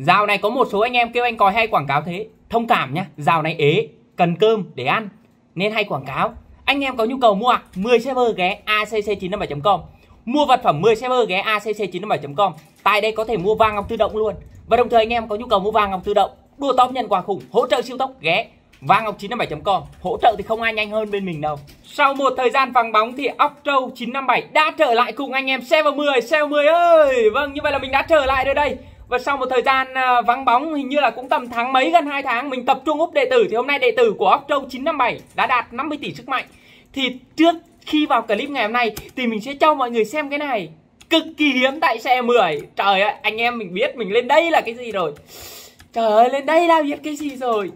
Dạo này có một số anh em kêu anh còi hay quảng cáo thế. Thông cảm nhá, Dạo này ế, Cần cơm để ăn. Nên hay quảng cáo. Anh em có nhu cầu mua à? 10 server ghé acc957.com Mua vật phẩm 10 server ghé acc957.com Tại đây có thể mua vàng ngọc tự động luôn. Và đồng thời anh em có nhu cầu mua vàng ngọc tự động, Đua top nhận quà khủng, Hỗ trợ siêu tốc, ghé. Vàng ngọc 957.com hỗ trợ thì không ai nhanh hơn bên mình đâu. Sau một thời gian vắng bóng thì Octro 957 đã trở lại cùng anh em Server 10 Server 10 ơi! Vâng như vậy là mình đã trở lại rồi đây và sau một thời gian à, vắng bóng, hình như là cũng tầm tháng mấy, gần 2 tháng, mình tập trung úp đệ tử, thì hôm nay đệ tử của Ốc Châu 957 đã đạt 50 tỷ sức mạnh. Thì trước khi vào clip ngày hôm nay, thì mình sẽ cho mọi người xem cái này. Cực kỳ hiếm tại xe 10 trời ơi anh em mình biết mình lên đây là cái gì rồi. Trời ơi, lên đây là biết cái gì rồi.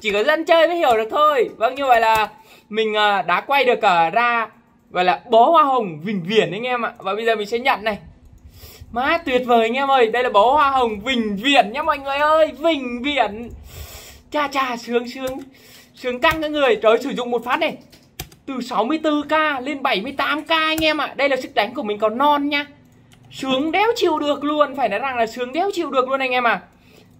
Chỉ có dân chơi mới hiểu được thôi. Vâng như vậy là mình à, đã quay được à, ra, gọi là bó hoa hồng vĩnh viễn anh em ạ. Và bây giờ mình sẽ nhận này má tuyệt vời anh em ơi. Đây là bó hoa hồng vĩnh viễn nhá mọi người ơi. Vĩnh viễn. Cha cha sướng sướng. Sướng căng các người. Trời sử dụng một phát này. Từ 64k lên 78k anh em ạ. Đây là sức đánh của mình còn non nha sướng đéo chịu được luôn. Phải nói rằng là sướng đéo chịu được luôn anh em à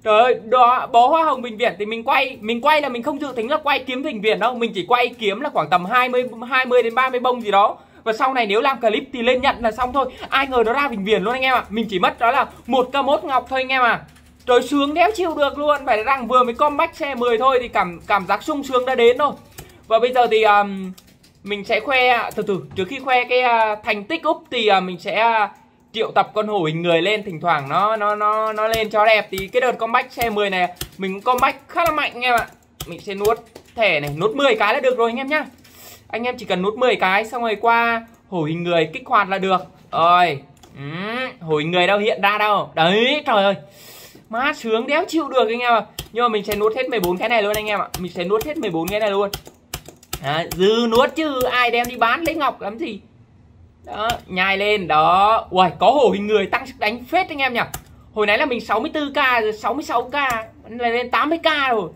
Trời ơi, đó, bó hoa hồng bình viễn thì mình quay Mình quay là mình không dự tính là quay kiếm bình viễn đâu. Mình chỉ quay kiếm là khoảng tầm 20 20 đến 30 bông gì đó. Và sau này nếu làm clip thì lên nhận là xong thôi. Ai ngờ nó ra bình viễn luôn anh em ạ. À. Mình chỉ mất đó là một ca mốt ngọc thôi anh em à Trời sướng đéo chịu được luôn. Phải rằng vừa mới comeback xe 10 thôi Thì cảm cảm giác sung sướng đã đến rồi Và bây giờ thì um, mình sẽ khoe Từ từ trước khi khoe cái uh, thành tích úp Thì uh, mình sẽ uh, triệu tập con hổ hình người lên. Thỉnh thoảng nó nó nó nó lên cho đẹp. Thì cái đợt comeback xe 10 này mình cũng comeback khá là mạnh anh em ạ. Mình sẽ nuốt thẻ này nuốt 10 cái là được rồi anh em nhá anh em chỉ cần nút 10 cái xong rồi qua hổ hình người kích hoạt là được. Rồi. Ừ, hổ hình người đâu hiện ra đâu. Đấy trời ơi. Má sướng đéo chịu được anh em ạ. Nhưng mà mình sẽ nuốt hết 14 cái này luôn anh em ạ. Mình sẽ nuốt hết 14 cái này luôn. À, dư nuốt chứ ai đem đi bán lấy ngọc lắm gì đó nhai lên đó. Ui có hổ hình người tăng sức đánh phết anh em nhỉ. Hồi nãy là mình 64k rồi 66k lên lên 80k rồi.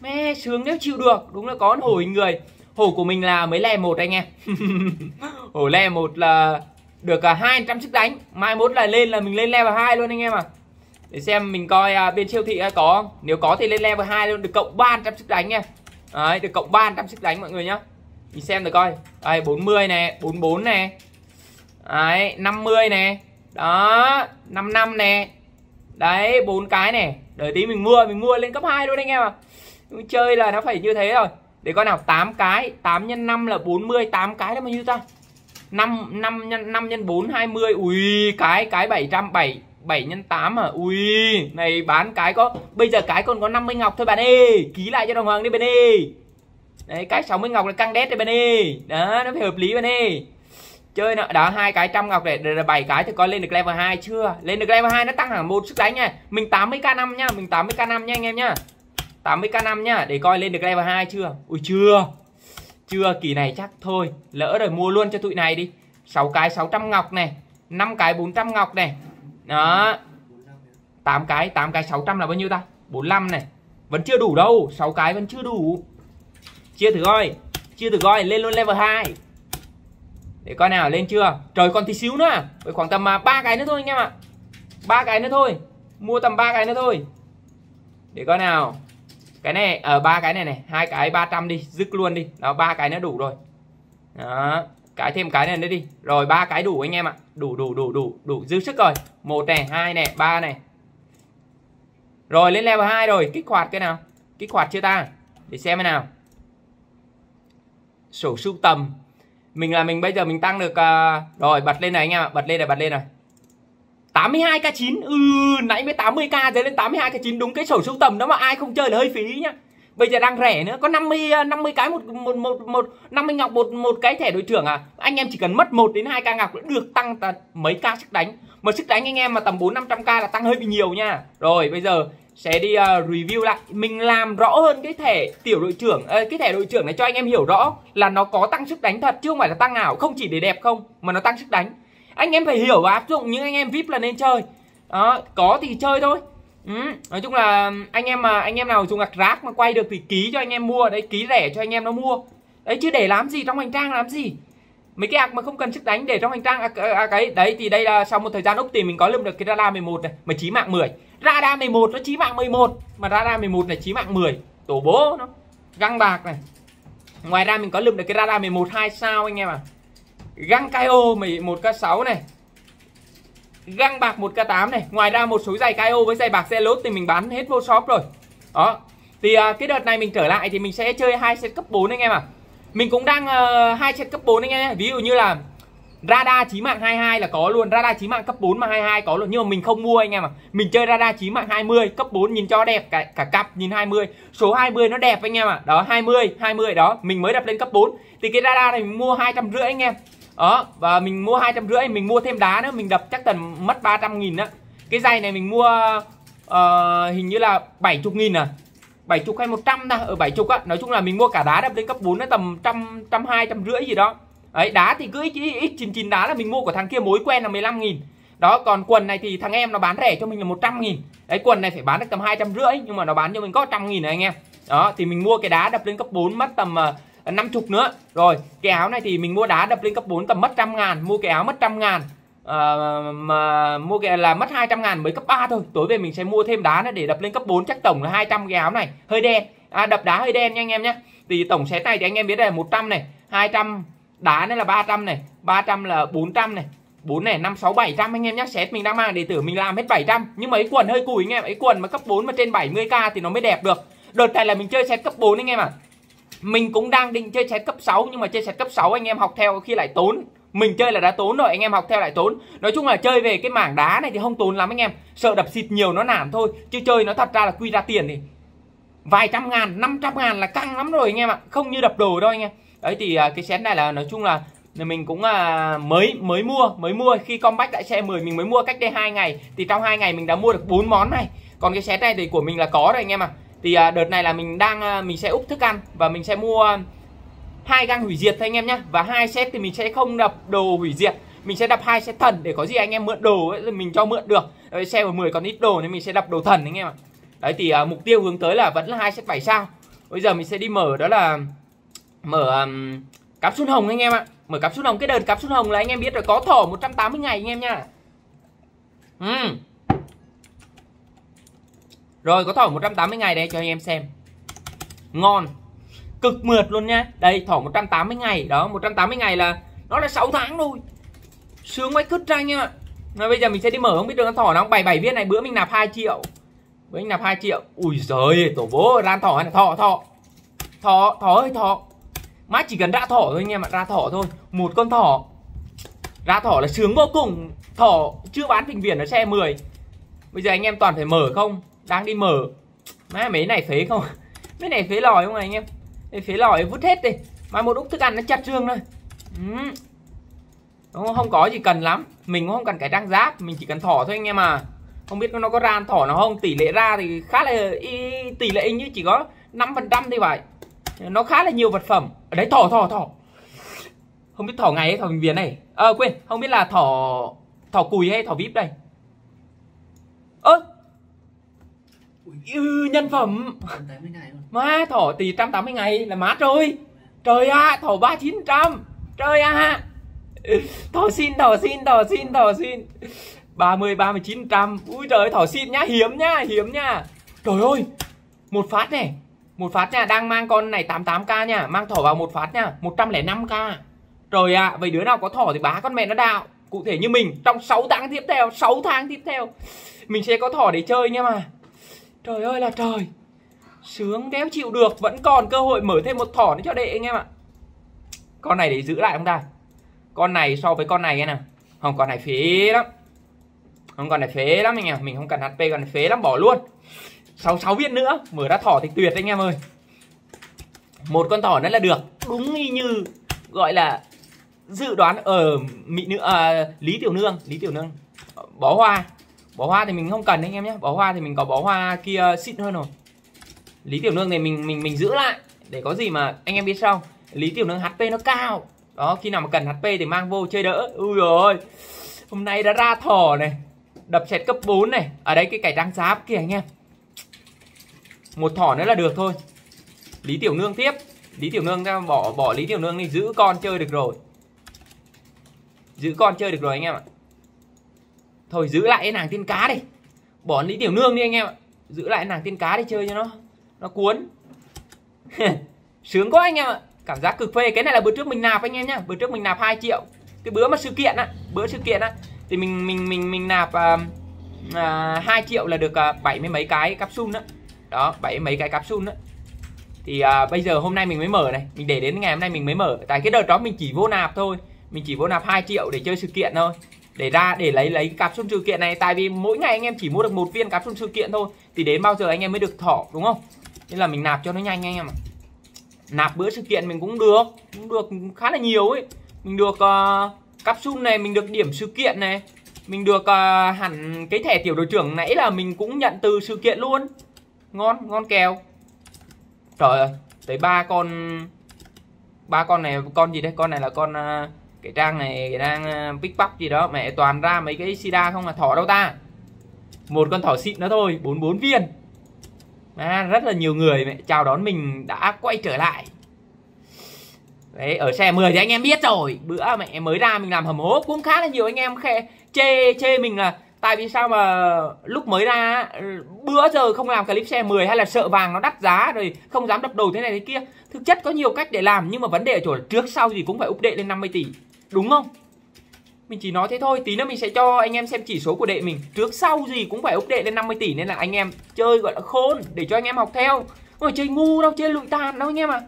Mẹ sướng nếu chịu được. Đúng là có hổ hình người hổ của mình là mới le một anh em. Hổ le một là được cả hai trăm sức đánh. Mai mốt là lên là mình lên level 2 luôn anh em à để xem mình coi à, bên siêu thị à, có không? Nếu có thì lên level 2 luôn được cộng 300 sức đánh nha. Đấy được cộng 300 sức đánh mọi người nhá. Mình xem được coi. Đây 40 này 44 này. Đấy 50 nè Đó 55 nè Đấy bốn cái này. Đợi tí mình mua Mình mua lên cấp 2 luôn anh em à Chơi là nó phải như thế rồi. Để coi nào 8 cái 8 x 5 là 40 8 cái là bao nhiêu ta? 5 5 nhân 5 x 4 20 Ui cái cái 700 7 7 nhân 8 à Ui Này bán cái có Bây giờ cái còn có 50 ngọc thôi bạn ơi Ký lại cho đồng hoàng đi bên ơi. Đấy cái 60 ngọc là căng đét đây bên ơi. Đó nó phải hợp lý bên ơi. Chơi nó đó hai cái trăm ngọc để, để bảy cái thì coi lên được level 2 chưa? Lên được level 2 nó tăng hẳn một sức đánh nha. Mình 80 k 5 nha mình 80 k 5 nha anh em nha. 80 k 5 nhá để coi lên được level 2 chưa? Ui chưa. Chưa kỳ này chắc thôi. Lỡ rồi mua luôn cho tụi này đi. 6 cái 600 ngọc này 5 cái 400 ngọc này. Đó. 8 cái 8 cái 600 là bao nhiêu ta? 45 này. Vẫn chưa đủ đâu 6 cái vẫn chưa đủ. Chia thử coi chia thử coi lên luôn level 2 để coi nào lên chưa? Trời còn tí xíu nữa. À? khoảng tầm à, ba cái nữa thôi anh em ạ. Ba cái nữa thôi. Mua tầm ba cái nữa thôi. Để coi nào cái này ở ba cái này này hai cái 300 đi dứt luôn đi. Đó ba cái nó đủ rồi. Đó cái thêm cái này nữa đi. Rồi ba cái đủ anh em ạ. Đủ đủ đủ đủ đủ dư sức rồi. Một này hai này ba này. Rồi lên level 2 rồi. Kích hoạt cái nào? Kích hoạt chưa ta? Để xem thế nào. Sổ sưu tầm. Mình là mình bây giờ mình tăng được uh, rồi bật lên này anh em ạ. Bật lên này bật lên này. 82k9 ừ nãy mới 80k rồi lên 82k9 đúng cái sổ sưu tầm đó mà ai không chơi là hơi phí nhá. Bây giờ đang rẻ nữa có 50 50 ờ, cái một một một, một 50 ngọc một một cái thẻ đội trưởng à? Anh em chỉ cần mất 1 đến 2 k ngọc cũng được tăng mấy k sức đánh. Mà sức đánh anh em mà tầm 4 500 k là tăng hơi bị nhiều nha. Rồi bây giờ sẽ đi uh, review lại. Mình làm rõ hơn cái thẻ tiểu đội trưởng uh, cái thẻ đội trưởng này cho anh em hiểu rõ là nó có tăng sức đánh thật chứ không phải là tăng ảo. Không chỉ để đẹp không mà nó tăng sức đánh anh em phải hiểu và áp dụng những anh em vip là nên chơi. Đó có thì chơi thôi. Ừ. nói chung là anh em mà anh em nào dùng gạc rác mà quay được thì ký cho anh em mua. Đấy ký rẻ cho anh em nó mua. Đấy chứ để làm gì trong hành trang làm gì? Mấy cái ạc mà không cần sức đánh để trong hành trang à, à, à, cái đấy thì đây là sau một thời gian úp thì mình có lượm được cái radar 11 này mà chí mạng 10 radar 11 nó chí mạng 11 mà radar 11 này chí mạng 10 tổ bố nó găng bạc này. Ngoài ra mình có lượm được cái radar 11 hai sao anh em à găng Kaio 1K6 này. Găng bạc 1k8 này. Ngoài ra một số giày Kaio với giày bạc xe lốt thì mình bán hết vô shop rồi. Đó. Thì à, cái đợt này mình trở lại thì mình sẽ chơi hai set cấp 4 anh em ạ. À mình cũng đang ờ, hai uh, set cấp 4 anh em ví dụ như là radar chí mạng 22 là có luôn. Radar chí mạng cấp 4 mà 22 có luôn. Nhưng mà mình không mua anh em ạ. À mình chơi radar chí mạng 20 cấp 4 nhìn cho đẹp cả cả cặp nhìn 20 số 20 nó đẹp anh em ạ. À đó 20 20 đó. Mình mới đập lên cấp 4 thì cái radar này mình mua hai trăm rưỡi anh em đó và mình mua hai trăm rưỡi mình mua thêm đá nữa mình đập chắc tầm mất 300 nghìn đó cái dây này mình mua uh, hình như là 70 nghìn à? 70 hay 100 ta ờ, ở 70 á. Nói chung là mình mua cả đá đập lên cấp 4 nó tầm trăm trăm hai trăm rưỡi gì đó. Đấy đá thì cứ ít chín chín đá là mình mua của thằng kia mối quen là 15 nghìn. Đó còn quần này thì thằng em nó bán rẻ cho mình là 100 nghìn. Đấy quần này phải bán được tầm hai trăm rưỡi nhưng mà nó bán cho mình có trăm nghìn này anh em. Đó thì mình mua cái đá đập lên cấp 4 mất tầm uh, năm chục nữa. Rồi cái áo này thì mình mua đá đập lên cấp 4 tầm mất trăm ngàn mua cái áo mất trăm ngàn. À, mà mua cái là mất 200 ngàn mới cấp 3 thôi. Tối về mình sẽ mua thêm đá nữa để đập lên cấp 4 chắc tổng là 200 cái áo này. Hơi đen. À, đập đá hơi đen nha anh em nhé thì tổng set này thì anh em biết là 100 này 200 đá này là 300 này 300 là 400 này 4 này 5 6 700 anh em nhé set mình đang mang để tử mình làm hết 700 nhưng mấy quần hơi cùi anh em ấy quần mà cấp 4 mà trên 70k thì nó mới đẹp được. Đợt này là mình chơi set cấp 4 anh em ạ. à mình cũng đang định chơi set cấp 6 nhưng mà chơi set cấp 6 anh em học theo khi lại tốn. Mình chơi là đã tốn rồi anh em học theo lại tốn. Nói chung là chơi về cái mảng đá này thì không tốn lắm anh em. Sợ đập xịt nhiều nó nản thôi chứ chơi nó thật ra là quy ra tiền thì vài trăm ngàn 500 ngàn là căng lắm rồi anh em ạ. Không như đập đồ đâu anh em. Đấy thì à, cái set này là nói chung là mình cũng à, mới mới mua mới mua. Khi comeback tại xe 10 mình mới mua cách đây hai ngày. Thì trong hai ngày mình đã mua được bốn món này. Còn cái set này thì của mình là có rồi anh em ạ thì à, đợt này là mình đang à, mình sẽ úp thức ăn và mình sẽ mua hai găng hủy diệt thôi anh em nhé và hai set thì mình sẽ không đập đồ hủy diệt. Mình sẽ đập hai set thần để có gì anh em mượn đồ ấy, mình cho mượn được. Đấy, xe của 10 còn ít đồ nên mình sẽ đập đồ thần anh em ạ. Đấy thì uh, mục tiêu hướng tới là vẫn là hai set 7 sao. Bây giờ mình sẽ đi mở đó là mở um, cáp xuân hồng anh em ạ. Mở cáp xuân hồng. Cái đợt cáp xuân hồng là anh em biết rồi có thỏ 180 ngày anh em nhá. Uhm rồi, có thỏ 180 ngày đây cho anh em xem. Ngon. Cực mượt luôn nha. Đây, thỏ 180 ngày. Đó 180 ngày là nó là 6 tháng thôi. Sướng máy cứt ra anh em ạ. Rồi, bây giờ mình sẽ đi mở, không biết được con thỏ nó bảy bảy viên này, bữa mình nạp 2 triệu. Bữa mình nạp 2 triệu. Ui giời tổ bố ran thỏ này thỏ thỏ thỏ thỏ ơi thỏ má chỉ cần ra thỏ thôi anh em ạ, ra thỏ thôi. Một con thỏ. Ra thỏ là sướng vô cùng. Thỏ chưa bán bình viền ở xe 10 bây giờ anh em toàn phải mở không? Đang đi mở. Má mấy này phế không? Mấy này phế lòi không anh em? Đây, phế lòi vứt hết đi. Mà một úc thức ăn nó chặt xương thôi. Ừ. không, không có gì cần lắm. Mình cũng không cần cái trang giáp mình chỉ cần thỏ thôi anh em à. Không biết nó có ra thỏ nó không? Tỷ lệ ra thì khá là y, tỷ lệ như chỉ có 5 phần trăm thì vậy nó khá là nhiều vật phẩm. Ở đấy thỏ thỏ thỏ. Không biết thỏ ngày hay thỏ bình viễn này. Ờ à, quên không biết là thỏ thỏ cùi hay thỏ vip đây. Ơ! Ừ, nhân phẩm. má thỏ thì 180 ngày là mát rồi trời ạ à, thỏ ba chín trăm. Trời ạ. À. thỏ xin thỏ xin thỏ xin thỏ xin. 30 39 trăm. Ui trời thỏ xin nhá hiếm nhá hiếm nhá. Trời ơi một phát này một phát nha đang mang con này 88k nha. Mang thỏ vào một phát nha 105k trời ạ à, vậy đứa nào có thỏ thì bá con mẹ nó đạo. Cụ thể như mình trong 6 tháng tiếp theo 6 tháng tiếp theo mình sẽ có thỏ để chơi nha mà trời ơi là trời. Sướng đéo chịu được. Vẫn còn cơ hội mở thêm một thỏ nữa cho đệ anh em ạ. Con này để giữ lại không ta? Con này so với con này nghe không con này phế lắm. Không con này phế lắm anh em. Mình không cần hp con này phế lắm bỏ luôn. 66 viên nữa. Mở ra thỏ thì tuyệt anh em ơi. Một con thỏ nữa là được. Đúng y như gọi là dự đoán ở mỹ nữ à, lý tiểu nương. Lý tiểu nương bó hoa bó hoa thì mình không cần anh em nhé. Bó hoa thì mình có bó hoa kia xịn hơn rồi. Lý tiểu nương này mình mình mình giữ lại để có gì mà anh em biết sao? Lý tiểu nương hp nó cao. Đó, khi nào mà cần hp thì mang vô chơi đỡ. Ui rồi hôm nay đã ra thỏ này, đập chẹt cấp 4 này. Ở đây cái cải trang giáp kìa anh em. Một thỏ nữa là được thôi. Lý tiểu nương tiếp. Lý tiểu nương ra bỏ bỏ lý tiểu nương đi, giữ con chơi được rồi. Giữ con chơi được rồi anh em ạ thôi giữ lại cái nàng tiên cá đi. Bỏ lý tiểu nương đi anh em ạ. Giữ lại nàng tiên cá đi chơi cho nó nó cuốn. Sướng quá anh em ạ. Cảm giác cực phê. Cái này là bữa trước mình nạp anh em nhá. Bữa trước mình nạp 2 triệu. Cái bữa mà sự kiện á bữa sự kiện á thì mình mình mình mình nạp uh, uh, 2 triệu là được à, uh, 70 mấy cái capsule đó đó bảy mấy cái capsule đó thì uh, bây giờ hôm nay mình mới mở này. Mình để đến ngày hôm nay mình mới mở. Tại cái đợt đó mình chỉ vô nạp thôi. Mình chỉ vô nạp 2 triệu để chơi sự kiện thôi để ra để lấy lấy capsule sự kiện này tại vì mỗi ngày anh em chỉ mua được một viên capsule sự kiện thôi thì đến bao giờ anh em mới được thỏ đúng không? Nên là mình nạp cho nó nhanh anh em ạ. Nạp bữa sự kiện mình cũng được cũng được khá là nhiều ấy. Mình được ờ, uh, capsule này mình được điểm sự kiện này mình được uh, hẳn cái thẻ tiểu đội trưởng nãy là mình cũng nhận từ sự kiện luôn. Ngon ngon kèo. Trời ơi tới ba con ba con này con gì đây? Con này là con uh, cái trang này cái trang ờ, gì đó mẹ toàn ra mấy cái sida không là thỏ đâu ta. Một con thỏ xịn nữa thôi 44 viên. À, rất là nhiều người mẹ chào đón mình đã quay trở lại. Đấy ở xe 10 thì anh em biết rồi. Bữa mẹ mới ra mình làm hầm hố cũng khá là nhiều anh em khe chê chê mình là tại vì sao mà lúc mới ra bữa giờ không làm clip xe 10 hay là sợ vàng nó đắt giá rồi không dám đập đầu thế này thế kia. Thực chất có nhiều cách để làm nhưng mà vấn đề ở chỗ là trước sau gì cũng phải update lên 50 tỷ đúng không? Mình chỉ nói thế thôi, tí nữa mình sẽ cho anh em xem chỉ số của đệ mình. Trước sau gì cũng phải update lên 50 tỷ nên là anh em chơi, gọi là, khôn để cho anh em học theo. Không chơi ngu đâu, chơi lụi tàn đâu anh em à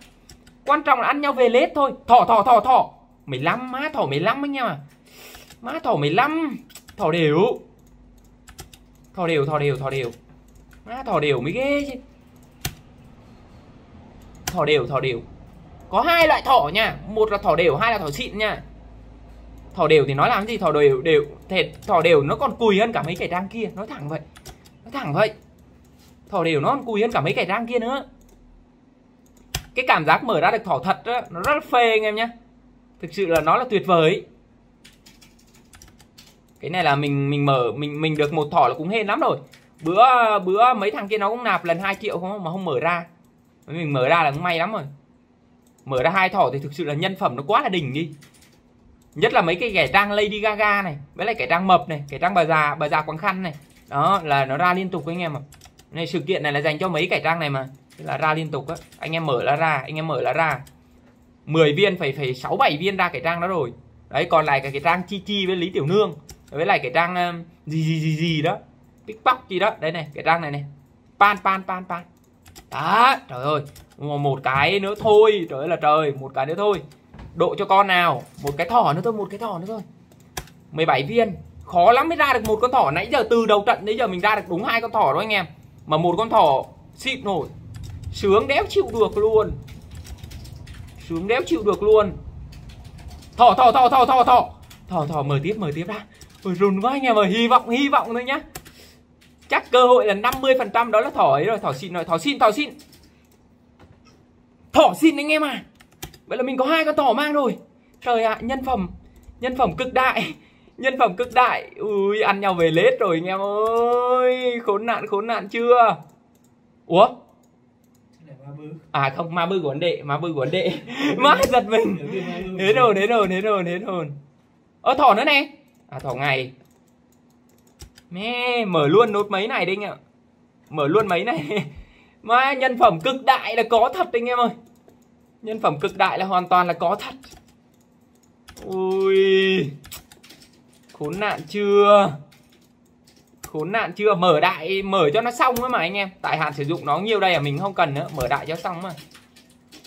quan trọng là ăn nhau về lết thôi. Thỏ thỏ thỏ thỏ. 15 má thỏ 15 anh em à má thỏ 15 thỏ đều. Thỏ đều thỏ đều thỏ đều. Má thỏ đều mới ghê chứ. Thỏ đều thỏ đều. Có hai loại thỏ nha. Một là thỏ đều, hai là thỏ xịn nha thỏ đều thì nói làm gì thỏ đều đều thẹt thỏ đều nó còn cùi hơn cả mấy cái trang kia. Nói thẳng vậy nói thẳng vậy. Thỏ đều nó còn cùi hơn cả mấy cái trang kia nữa. Cái cảm giác mở ra được thỏ thật đó, nó rất là phê anh em nhé thực sự là nó là tuyệt vời. Cái này là mình mình mở mình mình được một thỏ là cũng hên lắm rồi. Bữa bữa mấy thằng kia nó cũng nạp lần 2 triệu không mà không mở ra. Mình mở ra là cũng may lắm rồi. Mở ra hai thỏ thì thực sự là nhân phẩm nó quá là đỉnh đi nhất là mấy cái kẻ trang Lady Gaga này với lại kẻ trang mập này kẻ trang bà già bà già quàng khăn này. Đó là nó ra liên tục anh em ạ. Này sự kiện này là dành cho mấy kẻ trang này mà. Là ra liên tục á. Anh em mở là ra anh em mở là ra. 10 viên phải phải sáu bảy viên ra cái trang đó rồi. Đấy còn lại cái cái trang chi chi với lý tiểu nương với lại cái trang um, gì gì gì gì đó. Tiktok gì đó. Đấy này cái trang này này. Pan pan pan pan. Đó trời ơi. Một cái nữa thôi. Trời ơi là trời một cái nữa thôi độ cho con nào. Một cái thỏ nữa thôi một cái thỏ nữa thôi. 17 viên. Khó lắm mới ra được một con thỏ. Nãy giờ từ đầu trận đến giờ mình ra được đúng hai con thỏ đó anh em. Mà một con thỏ xịn nổi. Sướng đéo chịu được luôn. Sướng đéo chịu được luôn. Thỏ thỏ thỏ thỏ thỏ thỏ. Thỏ thỏ mở tiếp mở tiếp ra Ôi, rùn quá anh em ơi. Hy vọng hy vọng thôi nhá. Chắc cơ hội là 50 phần trăm đó là thỏ ấy rồi. Thỏ xịn rồi. Thỏ xịn thỏ xịn. Thỏ xịn anh em à vậy là mình có hai con thỏ mang rồi trời ạ à, nhân phẩm nhân phẩm cực đại nhân phẩm cực đại. Ui ăn nhau về lết rồi anh em ơi. Khốn nạn khốn nạn chưa? Ủa? À không ma bư của ấn đệ ma bư của ấn đệ. Má giật mình. Thế rồi thế rồi thế rồi thế rồi ơ thỏ nữa này à thỏ ngày. Mẹ mở luôn nốt mấy này đi anh ạ. Mở luôn mấy này. Mà nhân phẩm cực đại là có thật anh em ơi nhân phẩm cực đại là hoàn toàn là có thật. Ui. Khốn nạn chưa? Khốn nạn chưa? Mở đại mở cho nó xong ấy mà anh em. Tại hạn sử dụng nó nhiều đây à mình không cần nữa. Mở đại cho xong mà.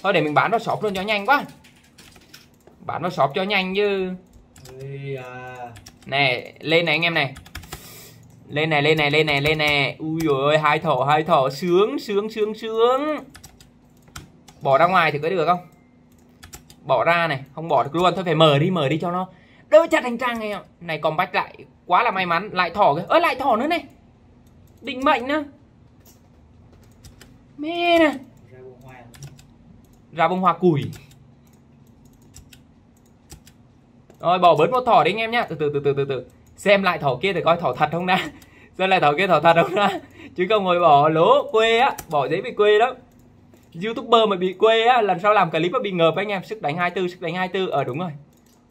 Thôi để mình bán vào shop luôn cho nhanh quá. Bán vào shop cho nhanh chứ. Nè lên này anh em này. Lên này lên này lên này lên này. Ui ơi hai thỏ hai thỏ. Sướng sướng sướng sướng bỏ ra ngoài thì có được không? Bỏ ra này không bỏ được luôn. Thôi phải mở đi mở đi cho nó đỡ chặt hành trang này này còn bách lại quá là may mắn. Lại thỏ cái, ơ lại thỏ nữa này. Định mệnh nữa. Mê nè. Ra bông hoa củi rồi bỏ bớt một thỏ đi anh em nhá. Từ từ từ từ từ từ. Xem lại thỏ kia để coi thỏ thật không đã. Xem lại thỏ kia thỏ thật không đã. Chứ không ngồi bỏ lố quê á bỏ giấy bị quê đó youtuber mà bị quê á lần sau làm clip mà bị ngợp anh em? Sức đánh 24 sức đánh 24 ở ờ đúng rồi.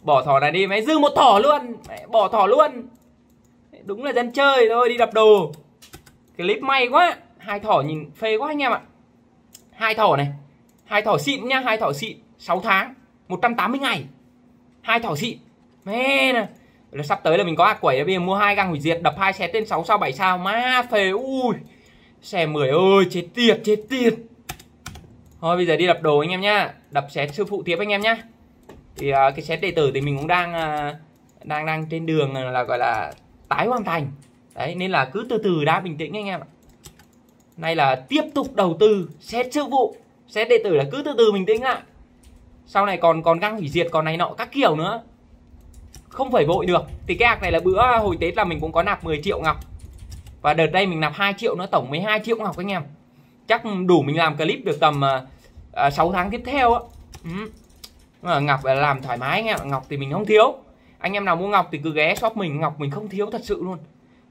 Bỏ thỏ này đi, mày dư một thỏ luôn. Bỏ thỏ luôn. Đúng là dân chơi thôi, đi đập đồ. Clip may quá. Hai thỏ nhìn phê quá anh em ạ. Hai thỏ này. Hai thỏ xịn nhá, hai thỏ xịn. 6 tháng 180 ngày. Hai thỏ xịn. Mẹ nè. Là sắp tới là mình có ác quẩy, bây giờ mua hai găng hủy diệt, đập hai xe tên 6 sao 7 sao. Má phê, ui. Xe 10 ơi, chết tiệt chết tiệt thôi bây giờ đi đập đồ anh em nhá. Đập xét sư phụ tiếp anh em nhá. Thì uh, cái xét đệ tử thì mình cũng đang uh, đang đang trên đường là gọi là tái hoàn thành. Đấy nên là cứ từ từ đã bình tĩnh anh em ạ. Nay là tiếp tục đầu tư xét sư phụ xét đệ tử là cứ từ từ bình tĩnh lại. Sau này còn còn găng hủy diệt còn này nọ các kiểu nữa. Không phải vội được. Thì cái ạc này là bữa hồi tết là mình cũng có nạp 10 triệu ngọc. Và đợt đây mình nạp 2 triệu nữa tổng 12 triệu ngọc anh em chắc đủ mình làm clip được tầm uh, uh, 6 tháng tiếp theo á. Ừ. ngọc là làm thoải mái anh em ngọc thì mình không thiếu. Anh em nào mua ngọc thì cứ ghé shop mình. Ngọc mình không thiếu thật sự luôn.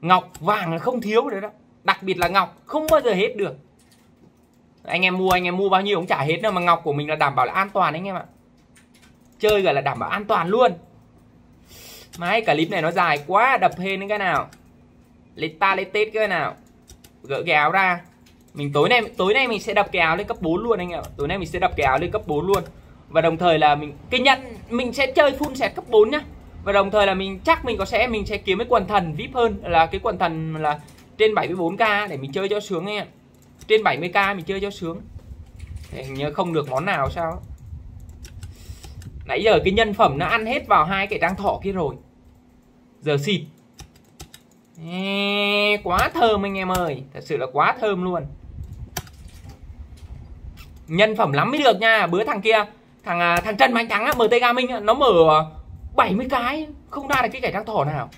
Ngọc vàng là không thiếu đấy đó. Đặc biệt là ngọc không bao giờ hết được. Anh em mua anh em mua bao nhiêu cũng trả hết đâu mà ngọc của mình là đảm bảo là an toàn anh em ạ. Chơi gọi là đảm bảo an toàn luôn. Máy cả clip này nó dài quá Đập hên đến cái nào. Lấy ta lấy tết cái nào. Gỡ cái áo ra. Mình tối nay tối nay mình sẽ đập cái áo lên cấp 4 luôn anh em Tối nay mình sẽ đập cái áo lên cấp 4 luôn. Và đồng thời là mình Cái nhận mình sẽ chơi full set cấp 4 nhá. Và đồng thời là mình chắc mình có sẽ Mình sẽ kiếm cái quần thần VIP hơn Là cái quần thần là trên 74k Để mình chơi cho sướng anh em Trên 70k mình chơi cho sướng. Hình nhớ không được món nào sao. Nãy giờ cái nhân phẩm nó ăn hết vào hai cái trang thọ kia rồi. Giờ xịt. Ê, Quá thơm anh em ơi. Thật sự là quá thơm luôn. Nhân phẩm lắm mới được nha Bữa thằng kia Thằng à, thằng Trần Mạnh Thắng á, MT Gaming á, nó mở à, 70 cái Không ra được cái kẻ trang thỏ nào.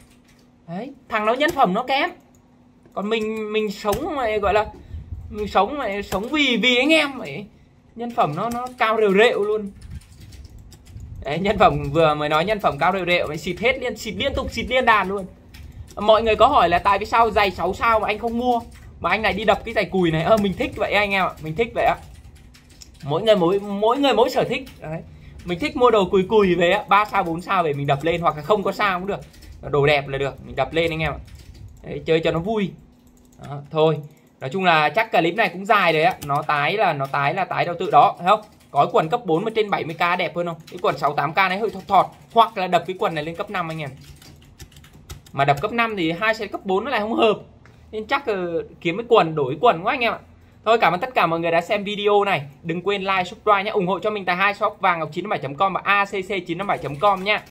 Đấy Thằng nó nhân phẩm nó kém. Còn mình mình sống mà gọi là Mình sống mà sống vì vì anh em ấy. Nhân phẩm nó nó cao rều rệu luôn. Đấy, nhân phẩm vừa mới nói nhân phẩm cao đều đều xịt hết liên xịt liên tục xịt liên đàn luôn. Mọi người có hỏi là tại vì sao giày 6 sao mà anh không mua? Mà anh này đi đập cái giày cùi này. Ơ mình thích vậy anh em ạ mình thích vậy ạ mỗi người mỗi mỗi người mỗi sở thích. Đấy. mình thích mua đồ cùi cùi về á ba sao 4 sao về mình đập lên hoặc là không có sao cũng được. Đồ đẹp là được mình đập lên anh em ạ. Đấy, chơi cho nó vui. Đó, thôi. Nói chung là chắc clip này cũng dài đấy á. Nó tái là nó tái là tái đầu tự đó thấy không? Có quần cấp 4 mà trên 70k đẹp hơn không? Cái quần 68k này hơi thọt thọt hoặc là đập cái quần này lên cấp 5 anh em. Mà đập cấp 5 thì hai xe cấp 4 nó lại không hợp. Nên chắc uh, kiếm cái quần đổi quần quá anh em ạ. Thôi cảm ơn tất cả mọi người đã xem video này. Đừng quên like, subscribe nhé. Ủng hộ cho mình tại hai shop vàng ngọc 97.com và acc957.com nhé.